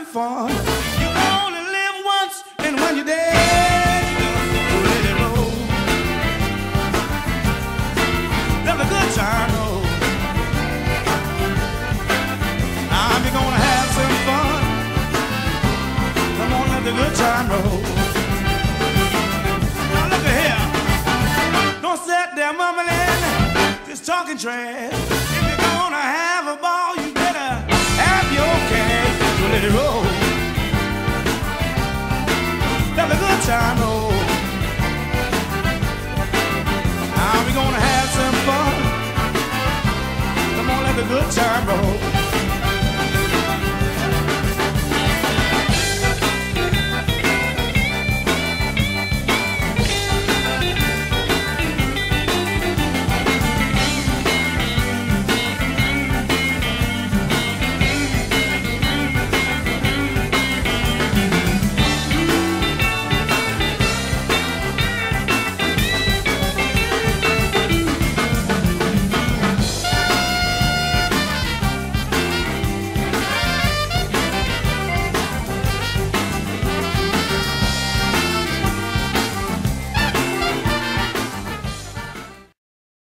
ransom for. You only live once, and when you're dead, let it roll. Let the good time roll. Now you're gonna have some fun. Come on, let the good time roll. Now look at here. Don't sit there mumbling, just talking trash. If you're gonna have a ball. a good time oh.